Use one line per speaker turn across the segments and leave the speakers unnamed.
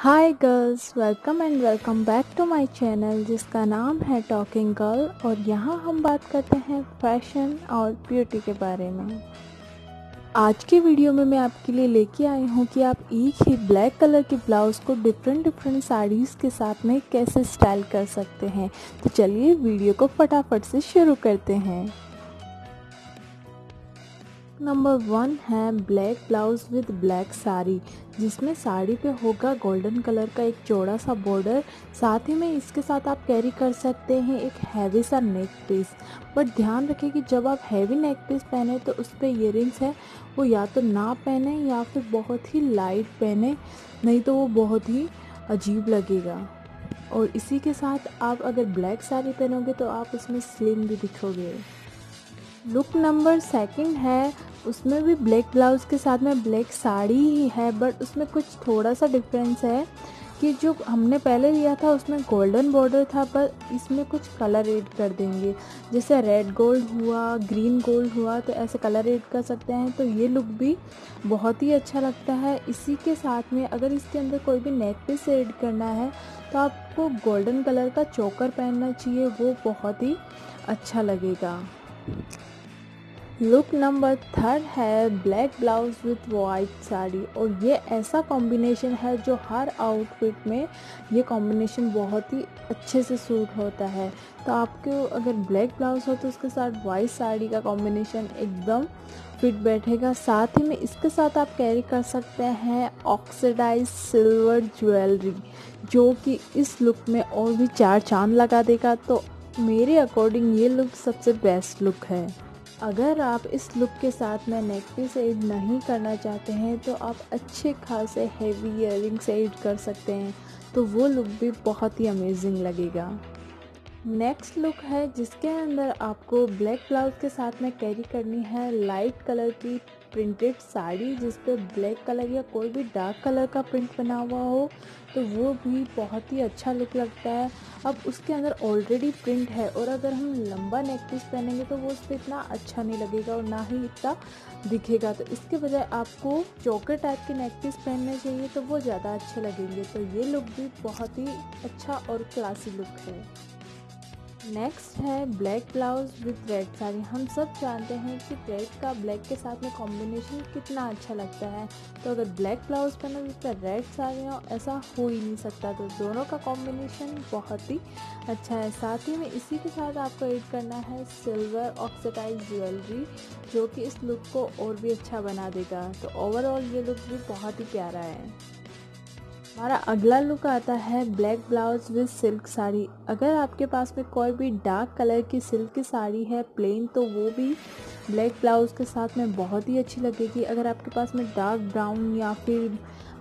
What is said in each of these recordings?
Hi girls welcome and welcome back to my channel जिसका नाम है टॉकिंग गर्ल और यहाँ हम बात करते हैं फ़ैशन और ब्यूटी के बारे में। आज के वीडियो में मैं आपके लिए लेके आई हूँ कि आप एक ही ब्लैक कलर के ब्लाउज़ को डिफरेंट डिफरेंट साड़ीज़ के साथ में कैसे स्टाइल कर सकते हैं। तो चलिए वीडियो को फटाफट से शुरू करते हैं। नंबर वन है black blouse with black sari, जिसमें साड़ी पे होगा गोल्डन कलर का एक चौड़ा सा बॉर्डर। साथ ही में इसके साथ आप कैरी कर सकते हैं एक हैवी सा नेक पीस बट ध्यान रखें कि जब आप हैवी नेक पीस पहने तो उस पर इयर है, वो या तो ना पहने या फिर बहुत ही लाइट पहने, नहीं तो वो बहुत ही अजीब लगेगा। और इसी के साथ आप अगर ब्लैक साड़ी पहनोगे तो आप उसमें स्लिम भी दिखोगे। लुक नंबर सेकंड है, उसमें भी ब्लैक ब्लाउज़ के साथ में ब्लैक साड़ी ही है बट उसमें कुछ थोड़ा सा डिफरेंस है कि जो हमने पहले लिया था उसमें गोल्डन बॉर्डर था, पर इसमें कुछ कलर एड कर देंगे। जैसे रेड गोल्ड हुआ ग्रीन गोल्ड हुआ तो ऐसे कलर एड कर सकते हैं तो ये लुक भी बहुत ही अच्छा लगता है। इसी के साथ में अगर इसके अंदर कोई भी नेक पीस ऐड करना है तो आपको गोल्डन कलर का चोकर पहनना चाहिए, वो बहुत ही अच्छा लगेगा। लुक नंबर थर्ड है black blouse with white sari. और ये ऐसा कॉम्बिनेशन है जो हर आउटफिट में ये कॉम्बिनेशन बहुत ही अच्छे से सूट होता है। तो आपको अगर ब्लैक ब्लाउज हो तो उसके साथ वाइट साड़ी का कॉम्बिनेशन एकदम फिट बैठेगा। साथ ही में इसके साथ आप कैरी कर सकते हैं ऑक्सीडाइज सिल्वर ज्वेलरी जो कि इस लुक में और भी चार चाँद लगा देगा। तो मेरे अकॉर्डिंग ये लुक सबसे बेस्ट लुक है। अगर आप इस लुक के साथ में नेक पीस एड नहीं करना चाहते हैं तो आप अच्छे खासे हेवी इयर एड कर सकते हैं तो वो लुक भी बहुत ही अमेजिंग लगेगा। नेक्स्ट लुक है जिसके अंदर आपको ब्लैक ब्लाउज के साथ में कैरी करनी है लाइट कलर की प्रिंटेड साड़ी जिस पर ब्लैक कलर या कोई भी डार्क कलर का प्रिंट बना हुआ हो तो वो भी बहुत ही अच्छा लुक लगता है। अब उसके अंदर ऑलरेडी प्रिंट है और अगर हम लंबा नेक पीस पहनेंगे तो वो उस पर इतना अच्छा नहीं लगेगा और ना ही इतना दिखेगा। तो इसके बजाय आपको चौकर टाइप के नेक पीस पहनने चाहिए तो वो ज़्यादा अच्छे लगेंगे। तो ये लुक भी बहुत ही अच्छा और क्लासी लुक है। नेक्स्ट है black blouse with red sari. हम सब जानते हैं कि रेड का ब्लैक के साथ में कॉम्बिनेशन कितना अच्छा लगता है। तो अगर ब्लैक ब्लाउज पहनो जिस पर रेड साड़ी हो, ऐसा हो ही नहीं सकता। तो दोनों का कॉम्बिनेशन बहुत ही अच्छा है। साथ ही में इसी के साथ आपको ऐड करना है सिल्वर ऑक्सीडाइज ज्वेलरी जो कि इस लुक को और भी अच्छा बना देगा। तो ओवरऑल ये लुक भी बहुत ही प्यारा है। हमारा अगला लुक आता है black blouse with silk sari. अगर आपके पास में कोई भी डार्क कलर की सिल्क की साड़ी है प्लेन तो वो भी ब्लैक ब्लाउज के साथ में बहुत ही अच्छी लगेगी। अगर आपके पास में डार्क ब्राउन या फिर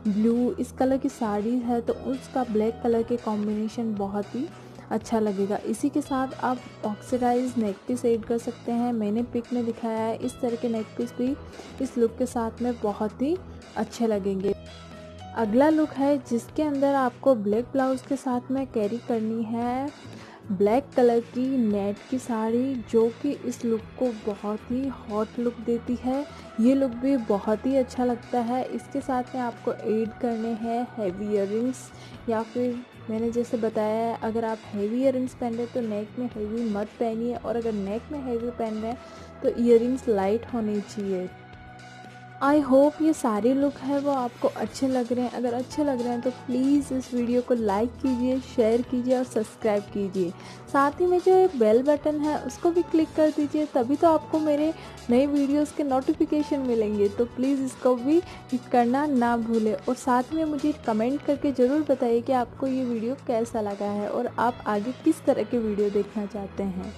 ब्लू इस कलर की साड़ी है तो उसका ब्लैक कलर के कॉम्बिनेशन बहुत ही अच्छा लगेगा। इसी के साथ आप ऑक्सीडाइज नेक पीस एड कर सकते हैं। मैंने पिक में दिखाया है, इस तरह के नेक पीस भी इस लुक के साथ में बहुत ही अच्छे लगेंगे। अगला लुक है जिसके अंदर आपको ब्लैक ब्लाउज़ के साथ में कैरी करनी है। ब्लैक कलर की नेट की साड़ी जो कि इस लुक को बहुत ही हॉट लुक देती है। ये लुक भी बहुत ही अच्छा लगता है। इसके साथ में आपको ऐड करने हैं हैवी इयर या फिर मैंने जैसे बताया है, अगर आप हैवी इयर पहन रहे तो नेक में हैवी मत पहनिए और अगर नेक में हैवी पहन रहे हैं तो इयर लाइट होनी चाहिए। आई होप ये सारे लुक है, वो आपको अच्छे लग रहे हैं। अगर अच्छे लग रहे हैं तो प्लीज़ इस वीडियो को लाइक कीजिए शेयर कीजिए और सब्सक्राइब कीजिए। साथ ही में जो बेल बटन है, उसको भी क्लिक कर दीजिए, तभी तो आपको मेरे नए वीडियोस के नोटिफिकेशन मिलेंगे। तो प्लीज़ इसको भी करना ना भूलें। और साथ में मुझे कमेंट करके ज़रूर बताइए कि आपको ये वीडियो कैसा लगा है और आप आगे किस तरह के वीडियो देखना चाहते हैं।